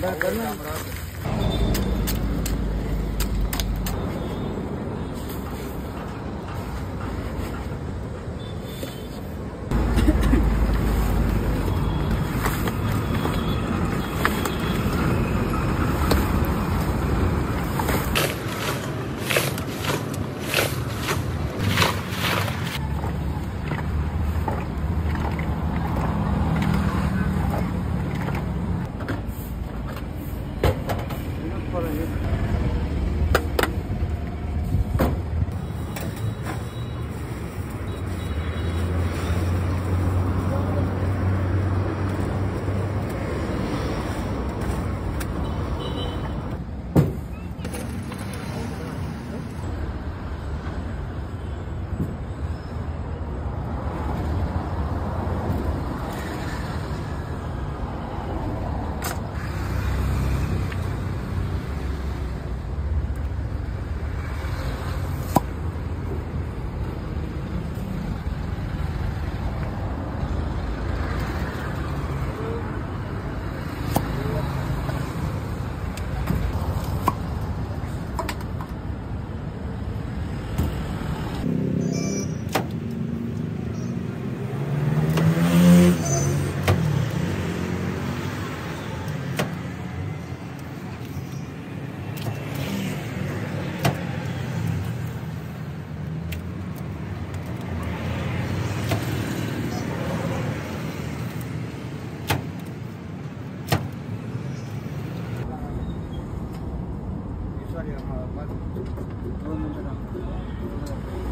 ठंडा करना 快点好慢不慢点慢